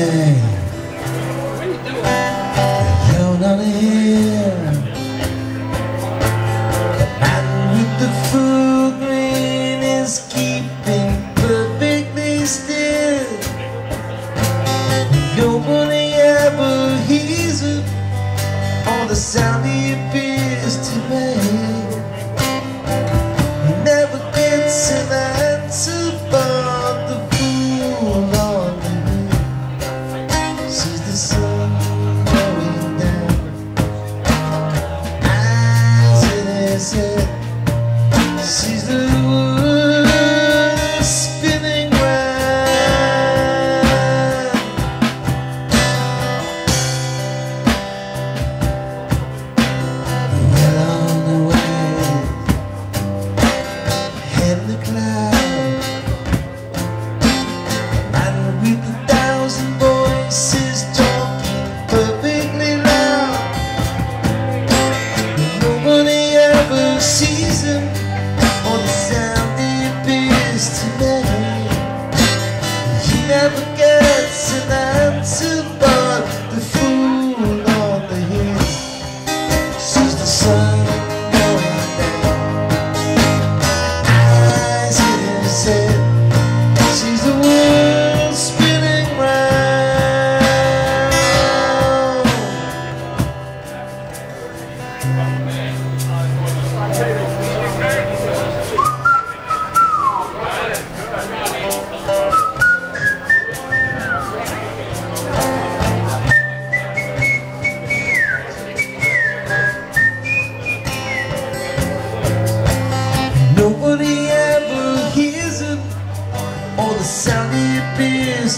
day.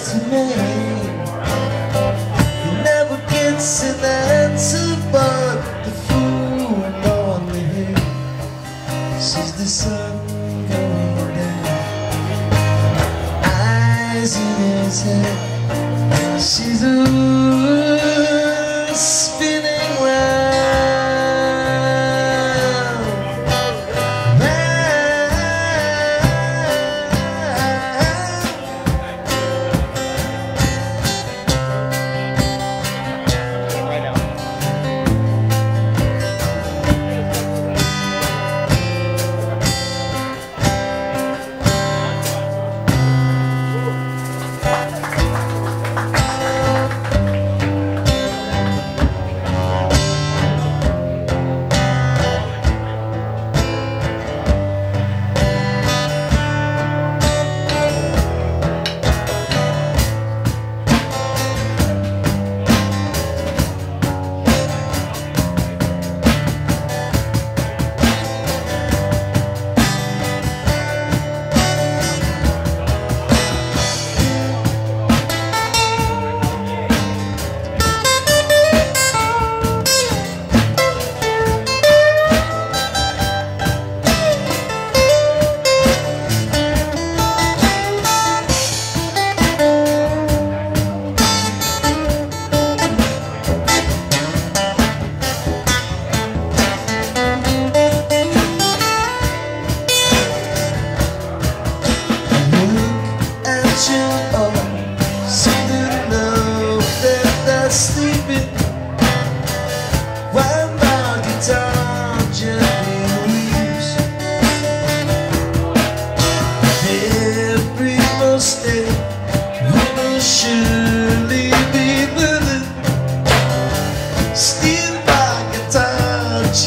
To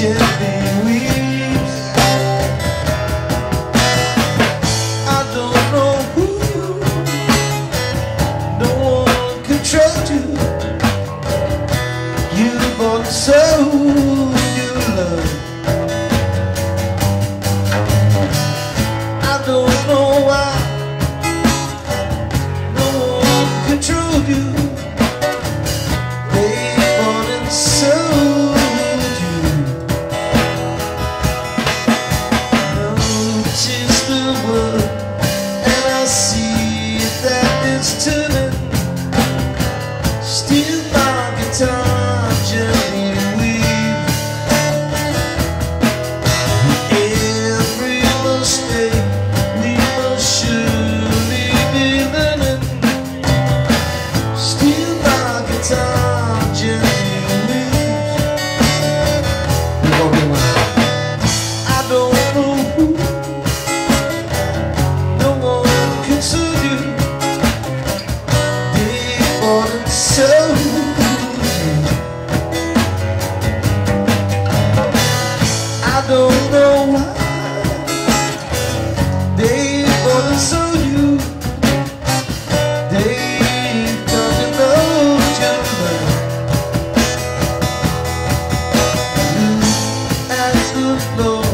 guitar low.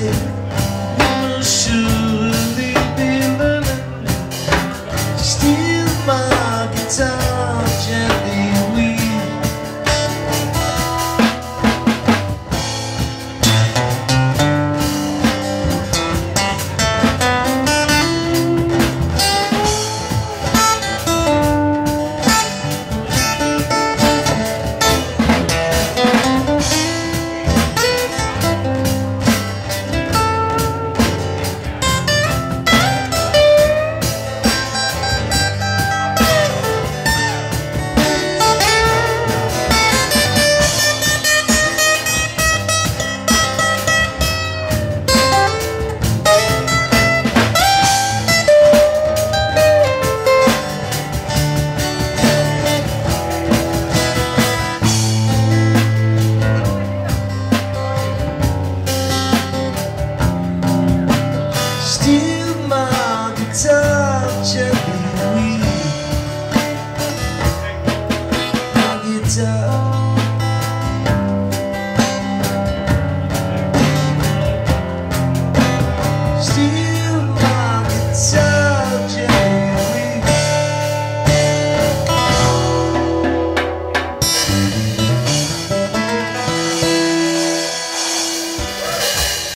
Mistake